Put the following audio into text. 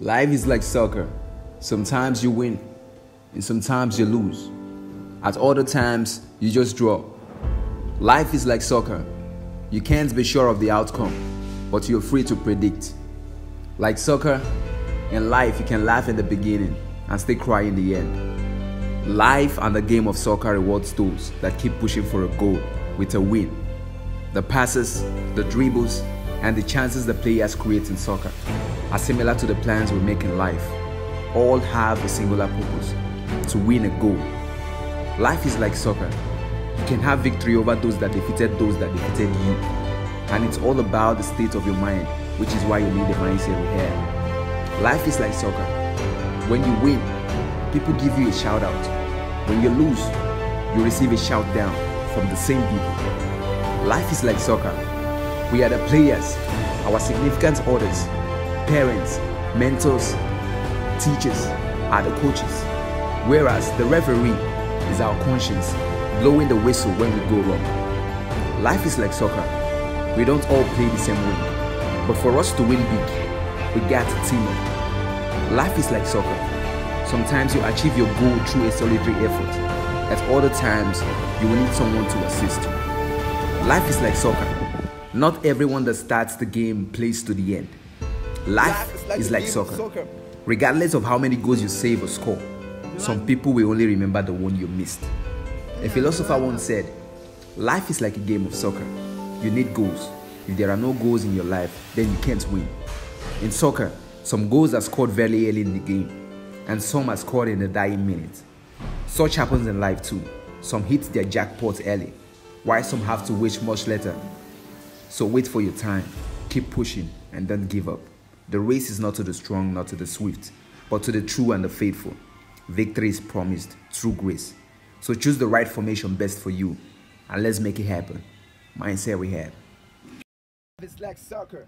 Life is like soccer. Sometimes you win, and sometimes you lose. At other times, you just draw. Life is like soccer. You can't be sure of the outcome, but you're free to predict. Like soccer, in life, you can laugh in the beginning and still cry in the end. Life and the game of soccer rewards those that keep pushing for a goal with a win. The passes, the dribbles, and the chances the players create in soccer are similar to the plans we make in life. All have a singular purpose to win a goal. Life is like soccer. You can have victory over those that defeated those that defeated you. And it's all about the state of your mind, which is why you need a mindset rehab. Life is like soccer. When you win, people give you a shout out. When you lose, you receive a shout down from the same people. Life is like soccer. We are the players, our significant others, parents, mentors, teachers are the coaches. Whereas the referee is our conscience, blowing the whistle when we go wrong. Life is like soccer. We don't all play the same way. But for us to win big, we got to team up. Life is like soccer. Sometimes you achieve your goal through a solitary effort. At other times, you will need someone to assist you. Life is like soccer. Not everyone that starts the game plays to the end. Life, is like, is like soccer. soccer. Regardless of how many goals you save or score, some people will only remember the one you missed. A philosopher once said, Life is like a game of soccer. You need goals. If there are no goals in your life, then you can't win. In soccer, some goals are scored very early in the game, and some are scored in the dying minutes. Such happens in life too. Some hit their jackpot early, while some have to wait much later. So wait for your time, keep pushing, and don't give up. The race is not to the strong, not to the swift, but to the true and the faithful. Victory is promised through grace. So choose the right formation best for you, and let's make it happen. Mindset Rehab. It's like soccer.